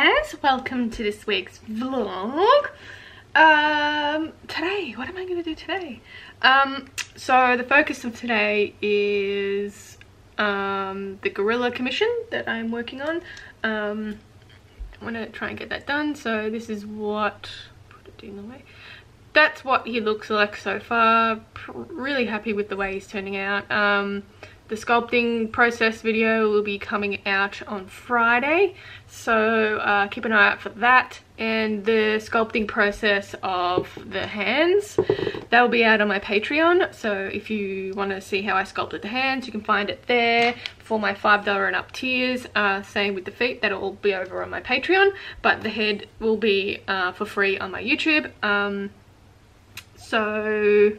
Guys, welcome to this week's vlog. Um, today, what am I going to do today? Um, so the focus of today is um, the Gorilla Commission that I'm working on. Um, I want to try and get that done. So this is what, put it in the way. That's what he looks like so far. really happy with the way he's turning out. Um, the sculpting process video will be coming out on Friday so uh, keep an eye out for that. And the sculpting process of the hands that will be out on my patreon so if you want to see how i sculpted the hands you can find it there. For my five dollar and up tiers uh, same with the feet that'll all be over on my patreon but the head will be uh, for free on my youtube. Um, so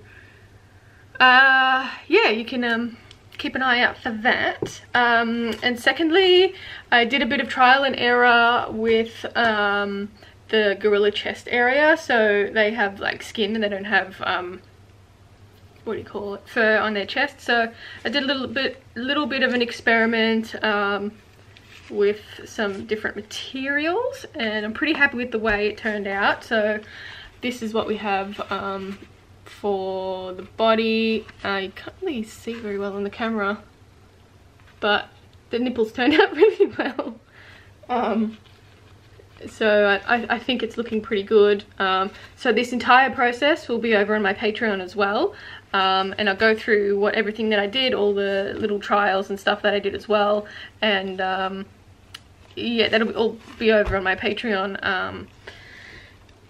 uh, yeah you can um, keep an eye out for that. Um, and secondly, I did a bit of trial and error with um, the gorilla chest area. So they have like skin and they don't have, um, what do you call it, fur on their chest. So I did a little bit, little bit of an experiment um, with some different materials and I'm pretty happy with the way it turned out. So this is what we have um, for the body. I can't really see very well on the camera, but the nipples turned out really well. Um, so I, I, think it's looking pretty good. Um, so this entire process will be over on my Patreon as well. Um, and I'll go through what everything that I did, all the little trials and stuff that I did as well. And um, yeah, that'll all be over on my Patreon.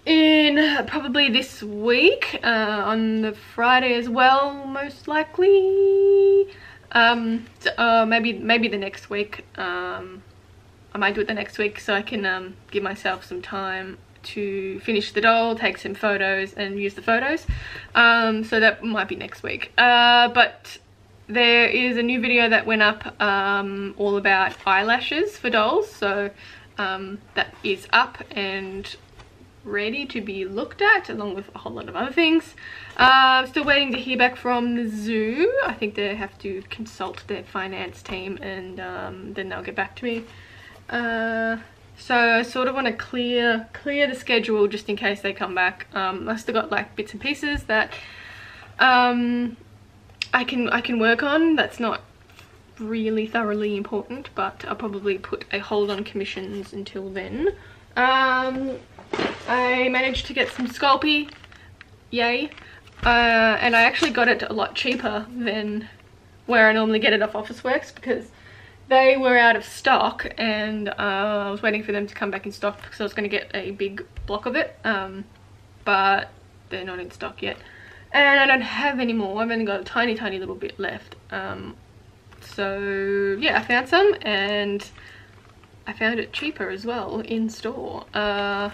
In probably this week uh, on the Friday as well most likely um uh, maybe maybe the next week um I might do it the next week so I can um, give myself some time to finish the doll, take some photos and use the photos. Um, so that might be next week. Uh, but there is a new video that went up um, all about eyelashes for dolls. So um, that is up and ready to be looked at along with a whole lot of other things. Uh, I'm still waiting to hear back from the zoo. I think they have to consult their finance team and um, then they'll get back to me. Uh, so I sort of want to clear clear the schedule just in case they come back. Um, I still got like bits and pieces that um, I can I can work on. That's not really thoroughly important, but I'll probably put a hold on commissions until then. Um, I managed to get some Sculpey, yay. Uh, and I actually got it a lot cheaper than where I normally get it off Officeworks because they were out of stock and uh, I was waiting for them to come back in stock because I was going to get a big block of it. Um, but they're not in stock yet. And I don't have any more. I've only got a tiny, tiny little bit left. Um, so yeah, I found some and I found it cheaper as well in store. Uh,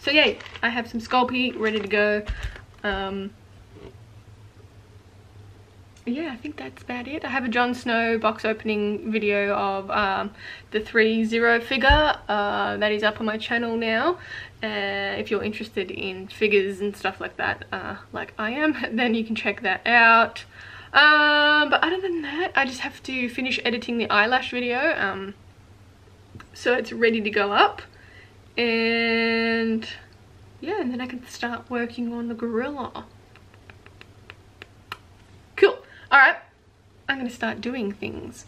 so yeah, I have some Sculpey ready to go. Um, yeah, I think that's about it. I have a Jon Snow box opening video of um, the 3-0 figure. Uh, that is up on my channel now. Uh, if you're interested in figures and stuff like that, uh, like I am, then you can check that out. Um, but other than that, I just have to finish editing the eyelash video. Um, so it's ready to go up and yeah and then I can start working on the gorilla. Cool. All right. I'm gonna start doing things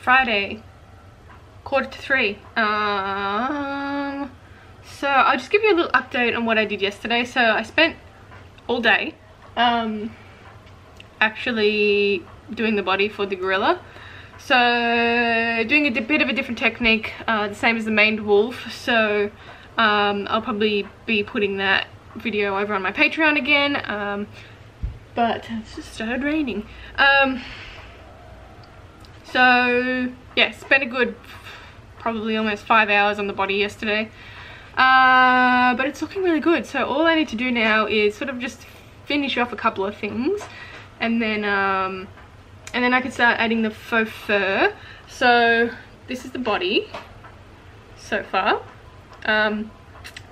Friday, quarter to three. Um, so I'll just give you a little update on what I did yesterday. So I spent all day um, actually doing the body for the gorilla. So doing a bit of a different technique, uh, the same as the maned wolf. So um, I'll probably be putting that video over on my Patreon again. Um, but it's just started raining. Um, so yeah, spent a good probably almost five hours on the body yesterday. Uh, but it's looking really good. So all I need to do now is sort of just finish off a couple of things and then um, and then I can start adding the faux fur. So this is the body so far. Um,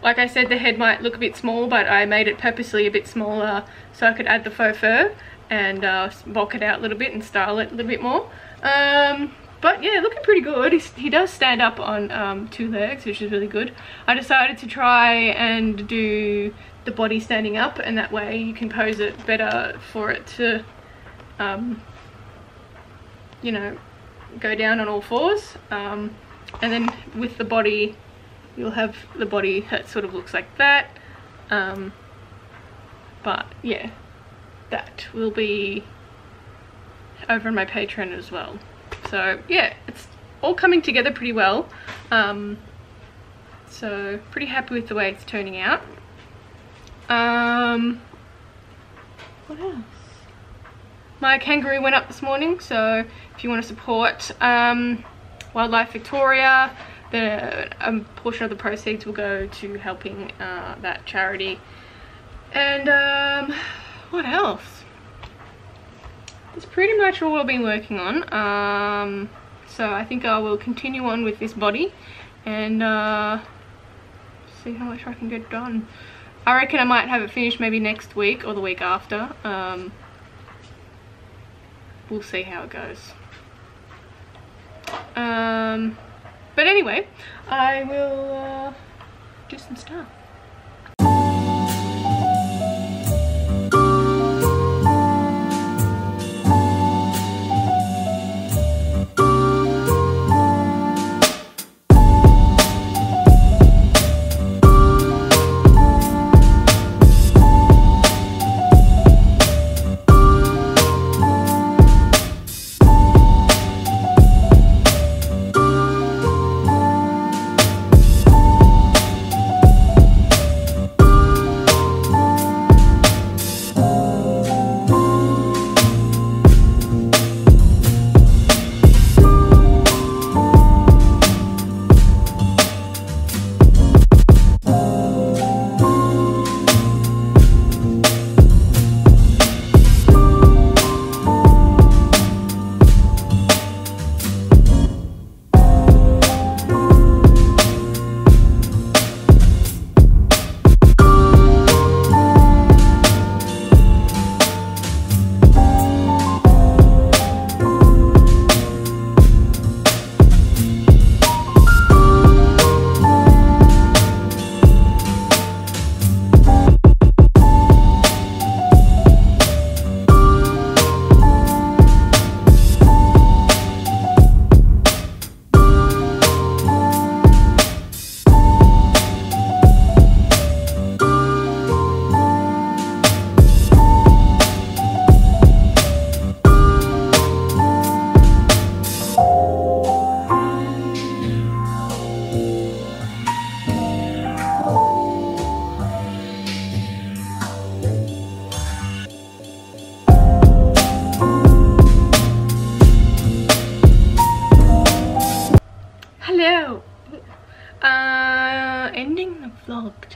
like I said, the head might look a bit small, but I made it purposely a bit smaller so I could add the faux fur and uh, bulk it out a little bit and style it a little bit more. Um, but yeah, looking pretty good. He's, he does stand up on um, two legs, which is really good. I decided to try and do the body standing up and that way you can pose it better for it to, um, you know, go down on all fours. Um, and then with the body, you'll have the body that sort of looks like that. Um, but yeah, that will be over on my Patreon as well. So yeah, it's all coming together pretty well. Um, so pretty happy with the way it's turning out. Um, what else? My kangaroo went up this morning, so if you want to support um, Wildlife Victoria, the um, portion of the proceeds will go to helping uh, that charity. And um, what else? That's pretty much all I've been working on. Um, so I think I will continue on with this body and uh, see how much I can get done. I reckon I might have it finished maybe next week or the week after. Um, we'll see how it goes. Um, but anyway, I will uh, do some stuff.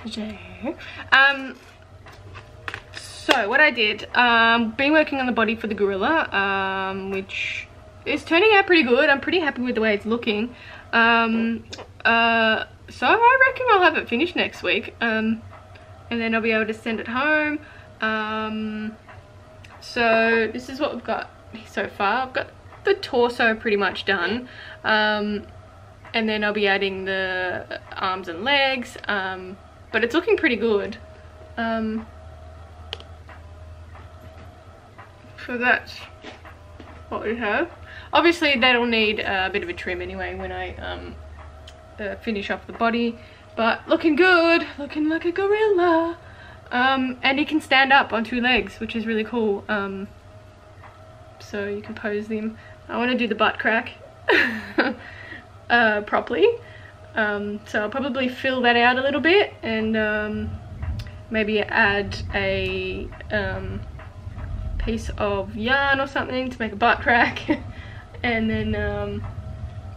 Today. Um, so what I did, um, been working on the body for the gorilla, um, which is turning out pretty good. I'm pretty happy with the way it's looking. Um, uh, so I reckon I'll have it finished next week. Um, and then I'll be able to send it home. Um, so this is what we've got so far. I've got the torso pretty much done. Um, and then I'll be adding the arms and legs. Um, but it's looking pretty good. Um, so that's what we have. Obviously that'll need a bit of a trim anyway when I um, uh, finish off the body. But looking good, looking like a gorilla. Um, and he can stand up on two legs, which is really cool. Um, so you can pose them. I want to do the butt crack uh, properly. Um, so I'll probably fill that out a little bit and um, maybe add a um, piece of yarn or something to make a butt crack and then um,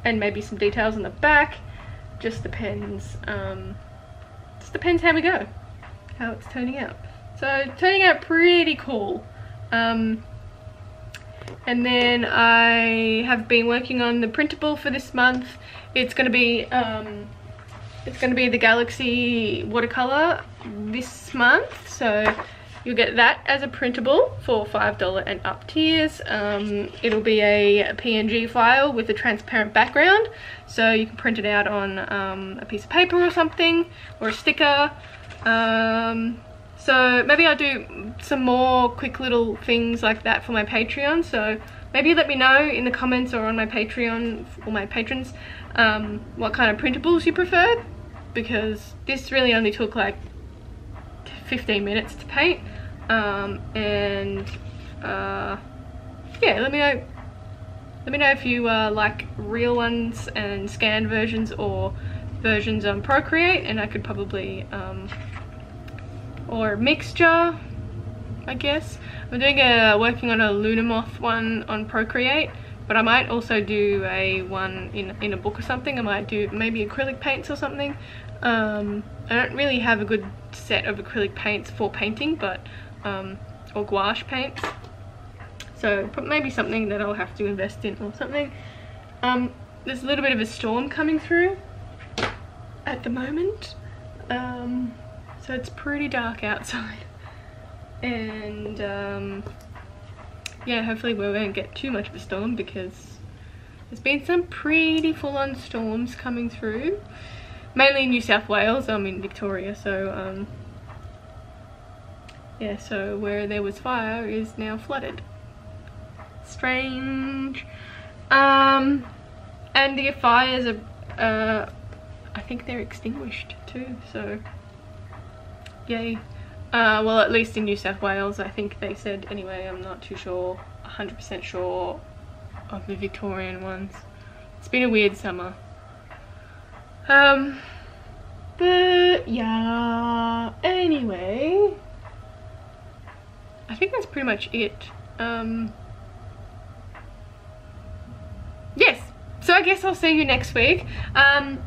and maybe some details on the back. Just depends um, just depends how we go how it's turning out. So turning out pretty cool. Um, and then I have been working on the printable for this month it's going to be um, it's to be the Galaxy watercolor this month so you'll get that as a printable for $5 and up tiers. Um, it'll be a PNG file with a transparent background so you can print it out on um, a piece of paper or something or a sticker. Um, so maybe I'll do some more quick little things like that for my Patreon. So maybe let me know in the comments or on my Patreon or my patrons um, what kind of printables you prefer because this really only took like 15 minutes to paint um, and uh, yeah let me know let me know if you uh, like real ones and scanned versions or versions on Procreate and I could probably um, or mixture I guess. I'm doing a working on a Lunamoth one on Procreate but I might also do a one in, in a book or something. I might do maybe acrylic paints or something. Um, I don't really have a good set of acrylic paints for painting but um, or gouache paints. So maybe something that I'll have to invest in or something. Um, there's a little bit of a storm coming through at the moment. Um, so it's pretty dark outside. And um, yeah hopefully we won't get too much of a storm because there's been some pretty full-on storms coming through. Mainly in New South Wales. I'm in Victoria so um, yeah so where there was fire is now flooded. Strange. Um and the fires are uh I think they're extinguished too so yay uh well at least in New South Wales I think they said anyway I'm not too sure 100% sure of the Victorian ones it's been a weird summer um but yeah anyway I think that's pretty much it. Um, yes, so I guess I'll see you next week. Um,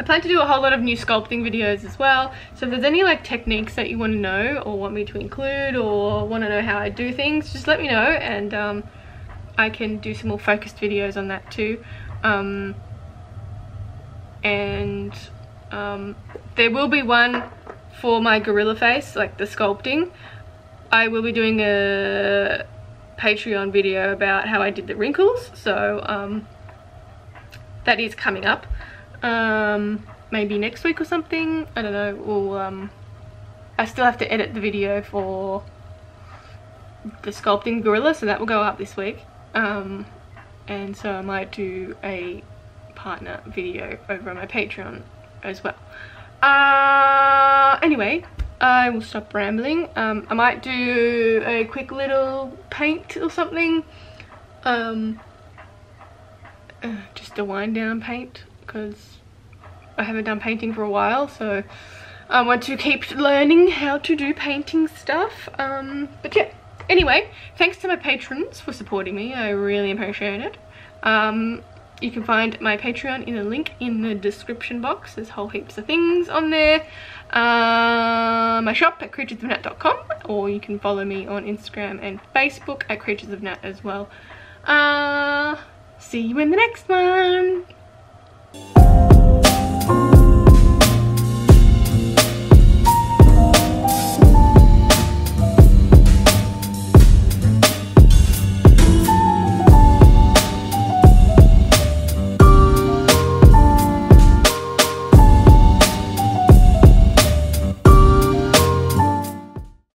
I plan to do a whole lot of new sculpting videos as well. So if there's any like techniques that you want to know or want me to include or want to know how I do things, just let me know and um, I can do some more focused videos on that too. Um, and um, there will be one for my gorilla face, like the sculpting. I will be doing a Patreon video about how I did the wrinkles. So um, that is coming up. Um, maybe next week or something. I don't know. We'll, um, I still have to edit the video for the sculpting gorilla. So that will go up this week. Um, and so I might do a partner video over on my Patreon as well. Uh, anyway, I will stop rambling. Um, I might do a quick little paint or something. Um, uh, just a wind down paint because I haven't done painting for a while so I want to keep learning how to do painting stuff. Um, but yeah, anyway, thanks to my patrons for supporting me. I really appreciate it. Um, you can find my Patreon in a link in the description box. There's whole heaps of things on there. Uh, my shop at creaturesofnat.com or you can follow me on Instagram and Facebook at Creatures of Nat as well. Uh, see you in the next one. Thank you.